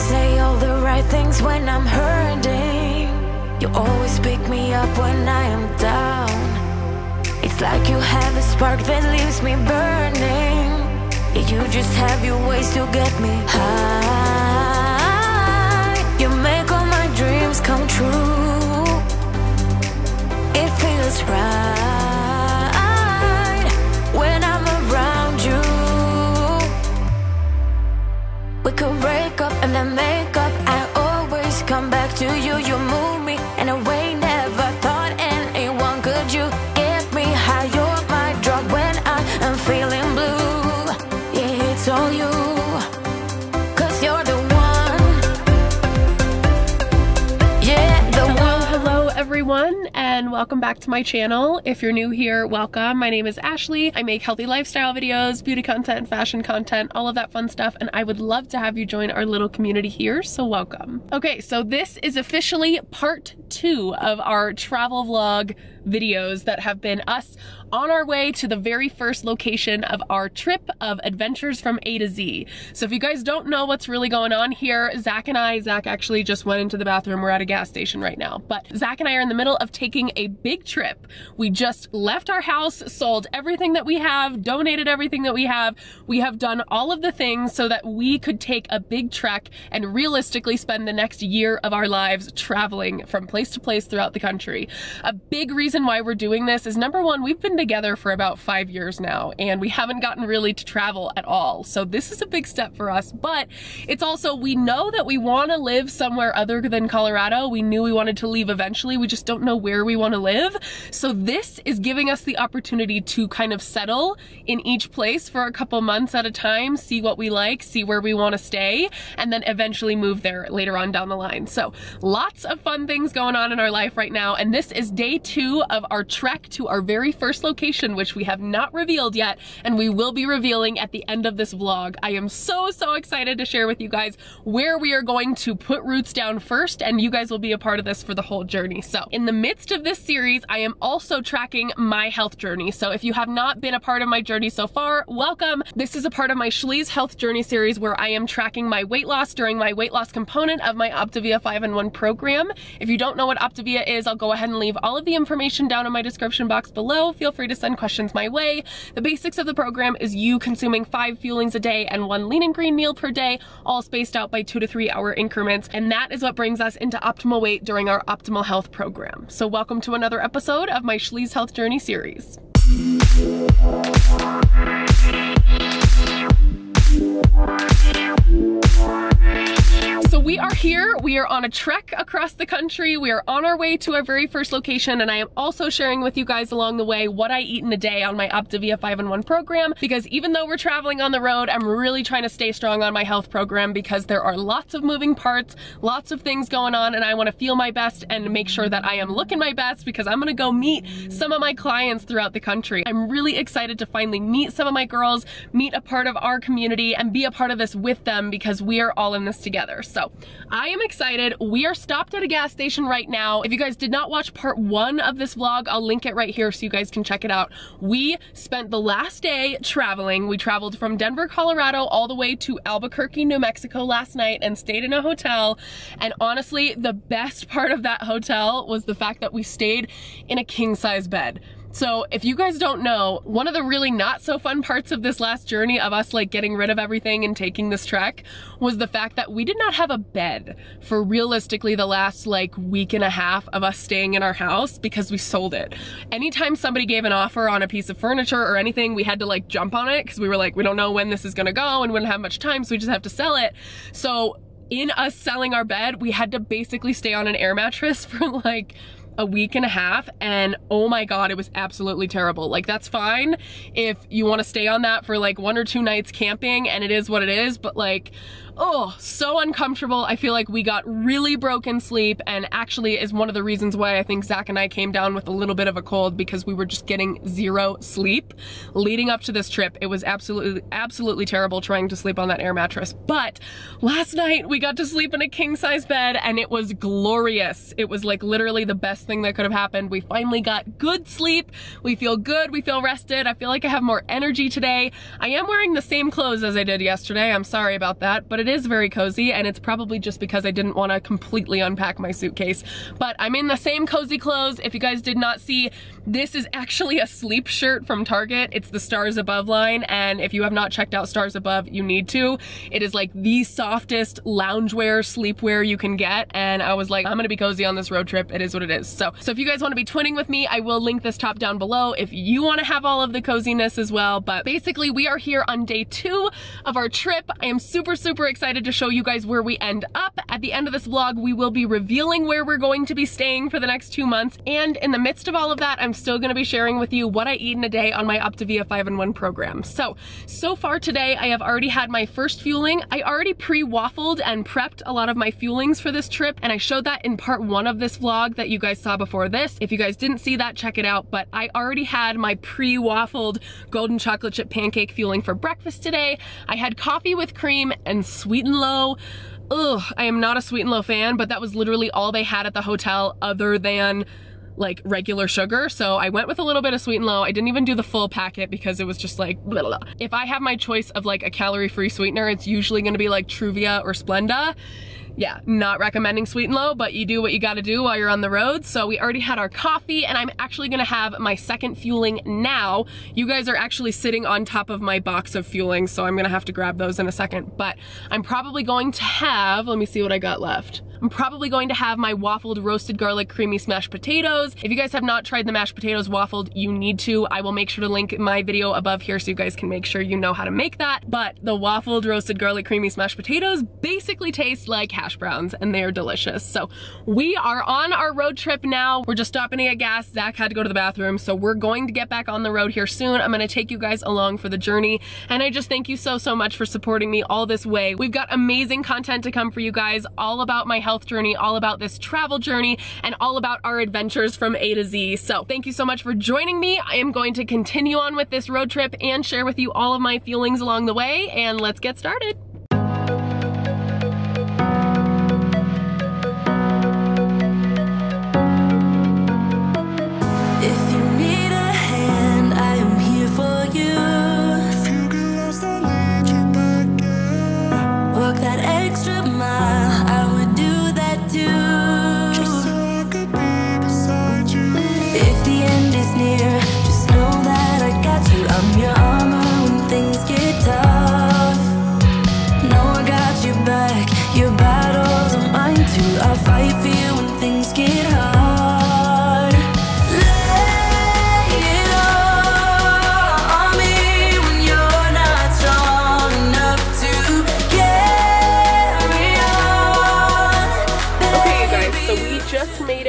say all the right things when I'm hurting. You always pick me up when I am down. It's like you have a spark that leaves me burning. Yeah, you just have your ways to get me high. You make all my dreams come true. It feels right everyone, and welcome back to my channel. If you're new here, welcome. My name is Ashley. I make healthy lifestyle videos, beauty content, fashion content, all of that fun stuff, and I would love to have you join our little community here, so welcome. Okay, so this is officially part two of our travel vlog videos that have been us on our way to the very first location of our trip of adventures from A to Z. So if you guys don't know what's really going on here, Zack and I, Zack actually just went into the bathroom. We're at a gas station right now, but Zack and I are in the middle of taking a big trip. We just left our house, sold everything that we have, donated everything that we have. We have done all of the things so that we could take a big trek and realistically spend the next year of our lives traveling from place to place throughout the country. A big reason why we're doing this is number one, we've been together for about five years now and we haven't gotten really to travel at all. So this is a big step for us, but it's also, we know that we want to live somewhere other than Colorado. We knew we wanted to leave eventually. We just don't know where we want to live. So this is giving us the opportunity to kind of settle in each place for a couple months at a time, see what we like, see where we want to stay, and then eventually move there later on down the line. So lots of fun things going on in our life right now. And this is day two of our trek to our very first location, which we have not revealed yet. And we will be revealing at the end of this vlog. I am so, so excited to share with you guys where we are going to put roots down first. And you guys will be a part of this for the whole journey. So in the midst of this series, I am also tracking my health journey. So if you have not been a part of my journey so far, welcome. This is a part of my Shlee's health journey series where I am tracking my weight loss during my weight loss component of my Optavia 5 in 1 program. If you don't know what Optavia is, I'll go ahead and leave all of the information down in my description box below. Feel free to send questions my way. The basics of the program is you consuming five fuelings a day and one lean and green meal per day, all spaced out by two to three hour increments. And that is what brings us into optimal weight during our optimal health program. So welcome to another episode of my Shlee's Health Journey series. Are here. We are on a trek across the country. We are on our way to our very first location, and I am also sharing with you guys along the way what I eat in a day on my Optavia 5 in 1 program. Because even though we're traveling on the road, I'm really trying to stay strong on my health program because there are lots of moving parts, lots of things going on, and I want to feel my best and make sure that I am looking my best because I'm gonna go meet some of my clients throughout the country. I'm really excited to finally meet some of my girls, meet a part of our community, and be a part of this with them because we are all in this together. So I am excited. We are stopped at a gas station right now. If you guys did not watch part one of this vlog, I'll link it right here so you guys can check it out. We spent the last day traveling. We traveled from Denver, Colorado all the way to Albuquerque, New Mexico last night and stayed in a hotel. And honestly, the best part of that hotel was the fact that we stayed in a king size bed. So if you guys don't know, one of the really not so fun parts of this last journey of us like getting rid of everything and taking this trek was the fact that we did not have a bed for realistically the last like week and a half of us staying in our house because we sold it. Anytime somebody gave an offer on a piece of furniture or anything, we had to like jump on it because we were like, we don't know when this is gonna go and we don't have much time, so we just have to sell it. So in us selling our bed, we had to basically stay on an air mattress for like a week and a half and oh my god it was absolutely terrible. Like that's fine if you want to stay on that for like one or two nights camping and it is what it is but like oh so uncomfortable. I feel like we got really broken sleep and actually is one of the reasons why I think Zack and I came down with a little bit of a cold because we were just getting zero sleep leading up to this trip. It was absolutely absolutely terrible trying to sleep on that air mattress. But last night we got to sleep in a king size bed and it was glorious. It was like literally the best thing that could have happened. We finally got good sleep. We feel good. We feel rested. I feel like I have more energy today. I am wearing the same clothes as I did yesterday. I'm sorry about that but it is very cozy and it's probably just because I didn't want to completely unpack my suitcase. But I'm in the same cozy clothes. If you guys did not see, this is actually a sleep shirt from Target. It's the Stars Above line and if you have not checked out Stars Above, you need to. It is like the softest loungewear, sleepwear you can get and I was like, I'm gonna be cozy on this road trip. It is what it is. So, so if you guys want to be twinning with me, I will link this top down below if you want to have all of the coziness as well. But basically we are here on day two of our trip. I am super, super excited to show you guys where we end up. At the end of this vlog, we will be revealing where we're going to be staying for the next two months. And in the midst of all of that, I'm still gonna be sharing with you what I eat in a day on my Optavia 5 in 1 program. So, so far today, I have already had my first fueling. I already pre-waffled and prepped a lot of my fuelings for this trip, and I showed that in part one of this vlog that you guys saw before this. If you guys didn't see that, check it out. But I already had my pre-waffled golden chocolate chip pancake fueling for breakfast today. I had coffee with cream and sweet and low. Ugh, I am not a sweet and low fan, but that was literally all they had at the hotel other than like regular sugar. So I went with a little bit of sweet and low. I didn't even do the full packet because it was just like blah, blah. If I have my choice of like a calorie free sweetener, it's usually gonna be like Truvia or Splenda yeah, not recommending sweet and low, but you do what you gotta do while you're on the road. So we already had our coffee and I'm actually gonna have my second fueling now. You guys are actually sitting on top of my box of fueling, so I'm gonna have to grab those in a second. But I'm probably going to have, let me see what I got left. I'm probably going to have my waffled roasted garlic creamy smashed potatoes. If you guys have not tried the mashed potatoes waffled, you need to. I will make sure to link my video above here so you guys can make sure you know how to make that. But the waffled roasted garlic creamy smashed potatoes basically taste like hash browns and they are delicious. So we are on our road trip now. We're just stopping to get gas. Zack had to go to the bathroom. So we're going to get back on the road here soon. I'm gonna take you guys along for the journey. And I just thank you so, so much for supporting me all this way. We've got amazing content to come for you guys all about my health journey, all about this travel journey, and all about our adventures from A to Z. So thank you so much for joining me. I am going to continue on with this road trip and share with you all of my feelings along the way. And let's get started.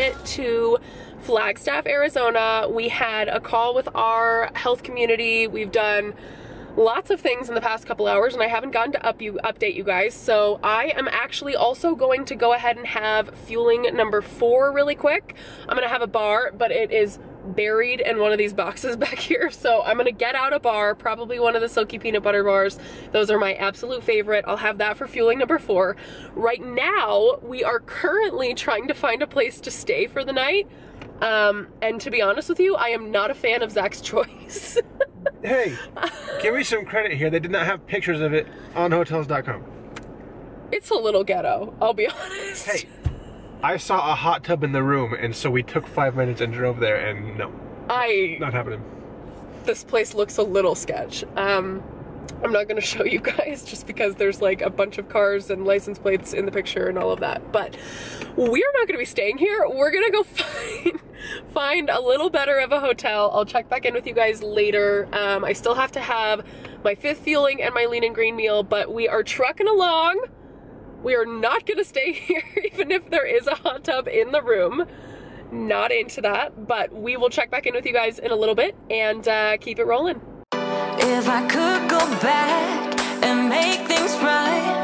It to Flagstaff, Arizona. We had a call with our health community. We've done lots of things in the past couple hours and I haven't gotten to up you update you guys. So I am actually also going to go ahead and have fueling number four really quick. I'm gonna have a bar, but it is buried in one of these boxes back here. So I'm gonna get out a bar, probably one of the silky peanut butter bars. Those are my absolute favorite. I'll have that for fueling number four. Right now, we are currently trying to find a place to stay for the night. Um, and to be honest with you, I am not a fan of Zack's choice. Hey, give me some credit here. They did not have pictures of it on Hotels.com. it's a little ghetto, I'll be honest. Hey, I saw a hot tub in the room, and so we took five minutes and drove there, and no, I not happening. this place looks a little sketch. Um, I'm not gonna show you guys just because there's like a bunch of cars and license plates in the picture and all of that. But we're not gonna be staying here. We're gonna go find find a little better of a hotel. I'll check back in with you guys later. Um, I still have to have my fifth fueling and my lean and green meal, but we are trucking along. We are not gonna stay here, even if there is a hot tub in the room. Not into that, but we will check back in with you guys in a little bit and uh, keep it rolling. If I could go back and make things right,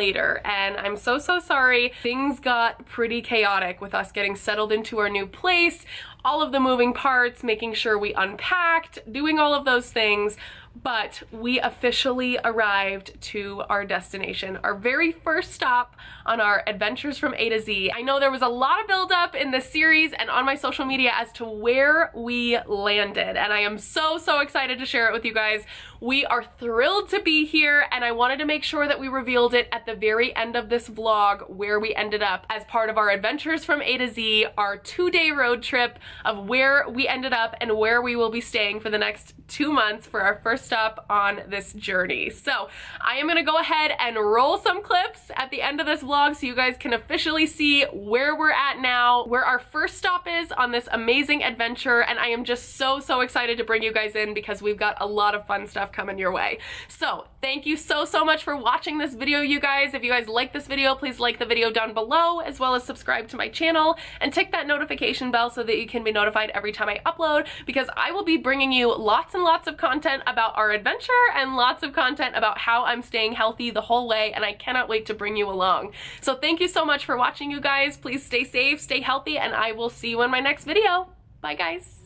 later and I'm so, so sorry. Things got pretty chaotic with us getting settled into our new place, all of the moving parts, making sure we unpacked, doing all of those things but we officially arrived to our destination, our very first stop on our adventures from A to Z. I know there was a lot of buildup in this series and on my social media as to where we landed, and I am so, so excited to share it with you guys. We are thrilled to be here, and I wanted to make sure that we revealed it at the very end of this vlog where we ended up as part of our adventures from A to Z, our two-day road trip of where we ended up and where we will be staying for the next two months for our first stop on this journey. So I am gonna go ahead and roll some clips at the end of this vlog so you guys can officially see where we're at now, where our first stop is on this amazing adventure, and I am just so, so excited to bring you guys in because we've got a lot of fun stuff coming your way. So thank you so, so much for watching this video, you guys. If you guys like this video, please like the video down below, as well as subscribe to my channel, and tick that notification bell so that you can be notified every time I upload, because I will be bringing you lots and lots of content about about our adventure and lots of content about how I'm staying healthy the whole way and I cannot wait to bring you along. So thank you so much for watching you guys. Please stay safe, stay healthy, and I will see you in my next video. Bye guys.